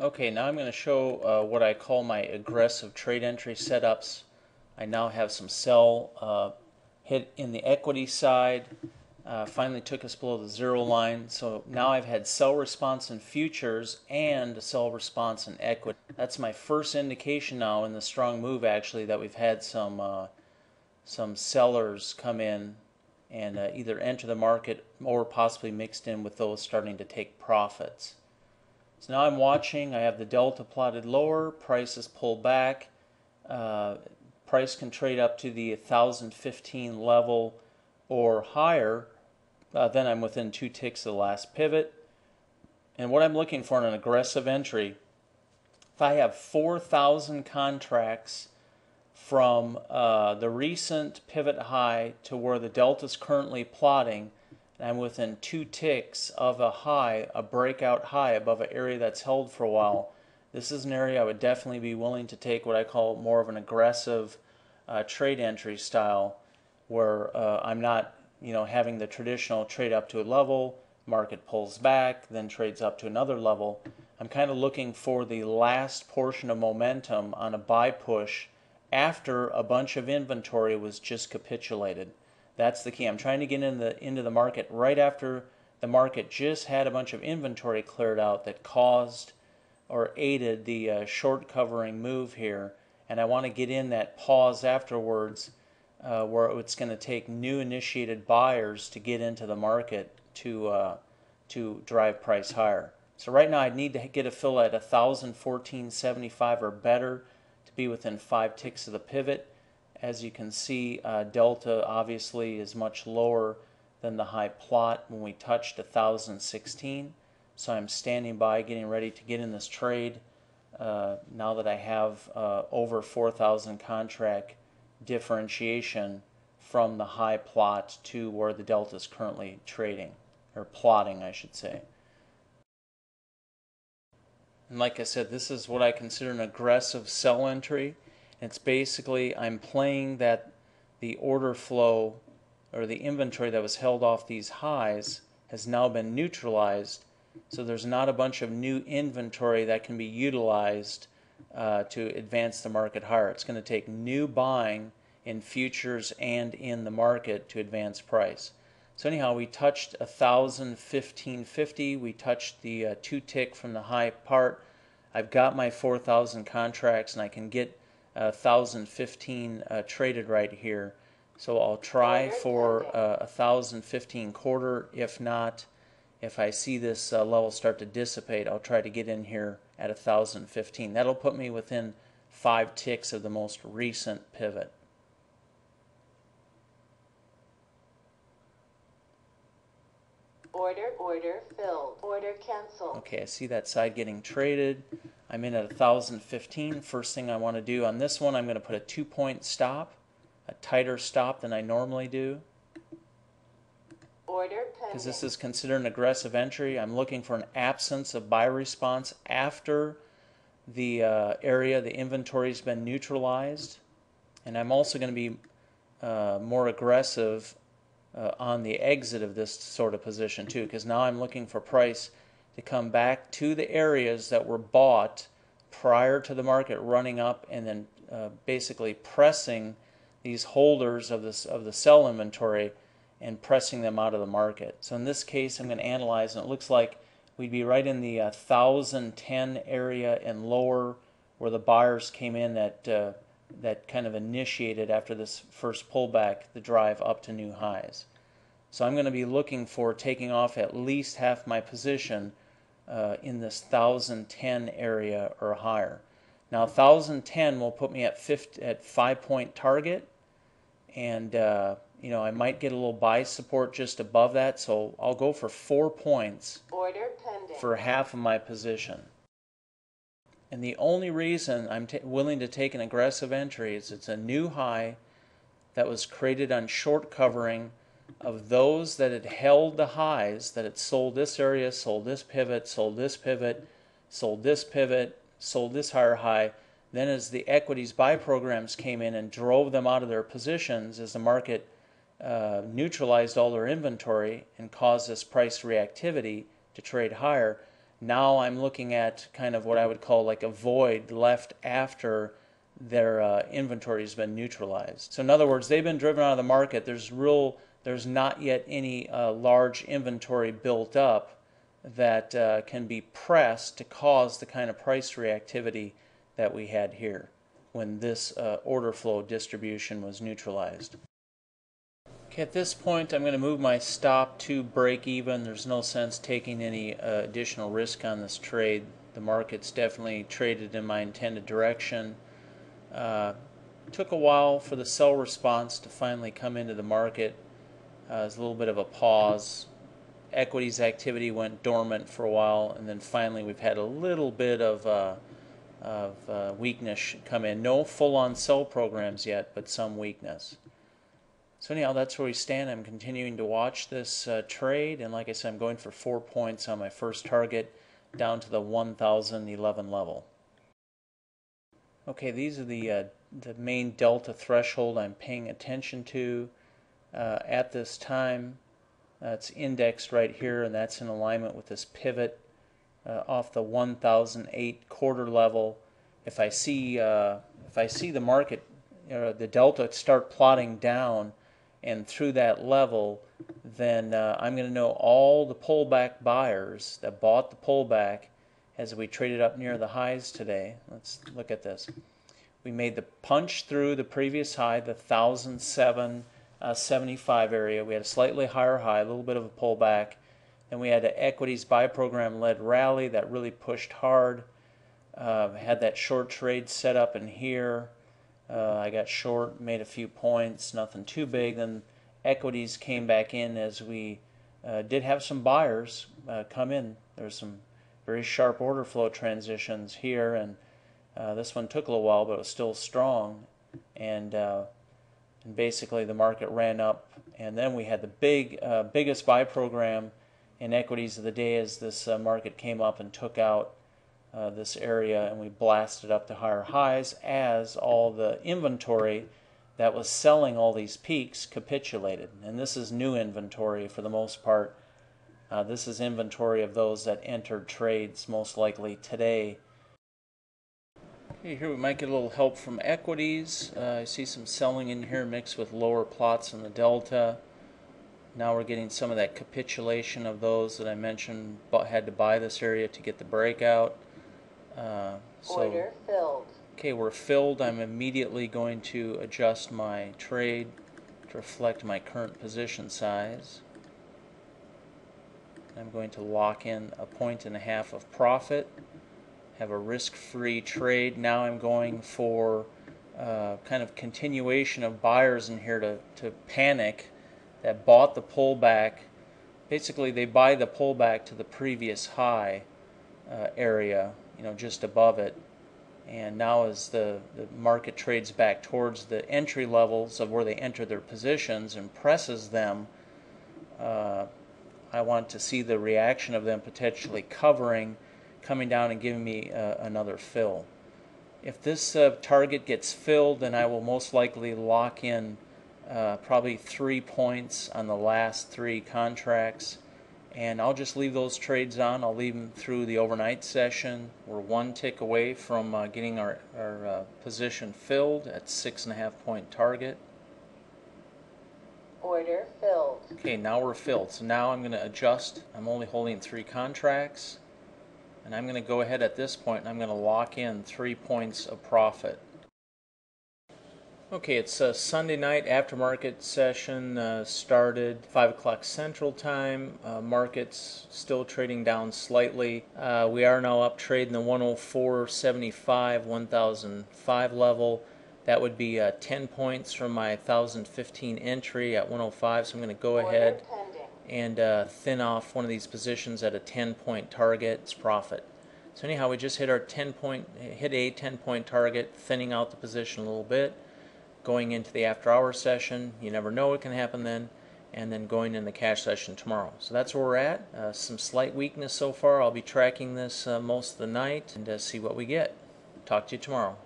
Okay, now I'm going to show uh, what I call my aggressive trade entry setups. I now have some sell uh, hit in the equity side. Uh, finally took us below the zero line. So now I've had sell response in futures and sell response in equity. That's my first indication now in the strong move actually that we've had some uh, some sellers come in and uh, either enter the market or possibly mixed in with those starting to take profits. So now I'm watching, I have the delta plotted lower, prices pull back, uh, price can trade up to the 1015 level or higher, uh, then I'm within two ticks of the last pivot. And what I'm looking for in an aggressive entry, if I have 4,000 contracts from uh, the recent pivot high to where the delta is currently plotting, I'm within two ticks of a high, a breakout high above an area that's held for a while, this is an area I would definitely be willing to take what I call more of an aggressive uh, trade entry style, where uh, I'm not, you know, having the traditional trade up to a level, market pulls back, then trades up to another level. I'm kind of looking for the last portion of momentum on a buy push after a bunch of inventory was just capitulated. That's the key. I'm trying to get in the, into the market right after the market just had a bunch of inventory cleared out that caused or aided the uh, short covering move here. And I want to get in that pause afterwards uh, where it's going to take new initiated buyers to get into the market to, uh, to drive price higher. So right now I need to get a fill at 1014.75 or better to be within five ticks of the pivot. As you can see, uh, delta obviously is much lower than the high plot when we touched 1016. So I'm standing by getting ready to get in this trade uh, now that I have uh, over 4,000 contract differentiation from the high plot to where the delta is currently trading, or plotting I should say. And like I said, this is what I consider an aggressive sell entry. It's basically I'm playing that the order flow or the inventory that was held off these highs has now been neutralized. So there's not a bunch of new inventory that can be utilized uh, to advance the market higher. It's going to take new buying in futures and in the market to advance price. So anyhow, we touched 1,015.50. We touched the uh, two tick from the high part. I've got my 4,000 contracts and I can get 1015 uh, traded right here. So I'll try for uh, 1015 quarter. If not, if I see this uh, level start to dissipate, I'll try to get in here at 1015. That'll put me within five ticks of the most recent pivot. Order, order filled, order canceled. Okay, I see that side getting traded. I'm in at 1015. First thing I want to do on this one, I'm going to put a two point stop, a tighter stop than I normally do. Order Because this is considered an aggressive entry. I'm looking for an absence of buy response after the uh, area, the inventory's been neutralized. And I'm also going to be uh, more aggressive uh, on the exit of this sort of position too, because now I'm looking for price to come back to the areas that were bought prior to the market running up and then uh, basically pressing these holders of this of the sell inventory and pressing them out of the market. So in this case, I'm going to analyze, and it looks like we'd be right in the uh, 1010 area and lower, where the buyers came in that uh, that kind of initiated after this first pullback the drive up to new highs. So I'm going to be looking for taking off at least half my position uh, in this 1010 area or higher. Now 1010 will put me at 50, at five point target, and uh, you know I might get a little buy support just above that, so I'll go for four points Order pending. for half of my position. And the only reason I'm willing to take an aggressive entry is it's a new high that was created on short covering of those that had held the highs, that had sold this area, sold this pivot, sold this pivot, sold this pivot, sold this higher high. Then, as the equities buy programs came in and drove them out of their positions, as the market uh, neutralized all their inventory and caused this price reactivity to trade higher, Now I'm looking at kind of what I would call like a void left after their uh, inventory has been neutralized. So in other words, they've been driven out of the market. There's real, there's not yet any uh, large inventory built up that uh, can be pressed to cause the kind of price reactivity that we had here when this uh, order flow distribution was neutralized. Okay, at this point, I'm going to move my stop to break even. There's no sense taking any uh, additional risk on this trade. The market's definitely traded in my intended direction. Uh, took a while for the sell response to finally come into the market. Uh, it a little bit of a pause. Equities activity went dormant for a while, and then finally we've had a little bit of, uh, of uh, weakness come in. No full-on sell programs yet, but some weakness. So anyhow, that's where we stand. I'm continuing to watch this uh, trade, and like I said, I'm going for four points on my first target down to the 1011 level. Okay, these are the uh, the main delta threshold I'm paying attention to uh, at this time. Uh, it's indexed right here, and that's in alignment with this pivot uh, off the 1008 quarter level. If I see uh, if I see the market, the delta start plotting down and through that level, then uh, I'm going to know all the pullback buyers that bought the pullback as we traded up near the highs today. Let's look at this. We made the punch through the previous high, the 1007 uh, 75 area. We had a slightly higher high, a little bit of a pullback. Then we had an equities buy program led rally that really pushed hard. Uh, had that short trade set up in here. Uh, I got short, made a few points, nothing too big. Then equities came back in as we uh, did have some buyers uh, come in. There's some very sharp order flow transitions here, and uh, this one took a little while, but it was still strong. And, and basically, the market ran up, and then we had the big, uh, biggest buy program in equities of the day as this market came up and took out uh, this area and we blasted up to higher highs as all the inventory that was selling all these peaks capitulated. And this is new inventory for the most part. Uh, this is inventory of those that entered trades most likely today. Okay, here we might get a little help from equities. Uh, I see some selling in here mixed with lower plots in the delta. Now we're getting some of that capitulation of those that I mentioned but had to buy this area to get the breakout. Uh, so, Order filled. Okay, we're filled. I'm immediately going to adjust my trade to reflect my current position size. I'm going to lock in a point and a half of profit, have a risk-free trade. Now I'm going for uh, kind of continuation of buyers in here to, to panic that bought the pullback. Basically, they buy the pullback to the previous high uh, area you know, just above it. And now as the, the market trades back towards the entry levels of where they enter their positions and presses them, uh, I want to see the reaction of them potentially covering, coming down and giving me uh, another fill. If this uh, target gets filled, then I will most likely lock in uh, probably three points on the last three contracts and I'll just leave those trades on. I'll leave them through the overnight session. We're one tick away from uh, getting our, our uh, position filled at six and a half point target. Order filled. Okay, now we're filled. So now I'm going to adjust. I'm only holding three contracts. And I'm going to go ahead at this point and I'm going to lock in three points of profit. Okay, it's a Sunday night aftermarket session uh, started 5 o'clock Central Time. Uh, markets still trading down slightly. Uh, we are now up trading the 104.75, 1005 level. That would be uh, 10 points from my 1015 entry at 105. So I'm going to go ahead. And uh, thin off one of these positions at a 10 point target. It's profit. So anyhow, we just hit our 10 point, hit a 10 point target, thinning out the position a little bit going into the after hours session. You never know what can happen then. And then going in the cash session tomorrow. So that's where we're at. Uh, some slight weakness so far. I'll be tracking this uh, most of the night and uh, see what we get. Talk to you tomorrow.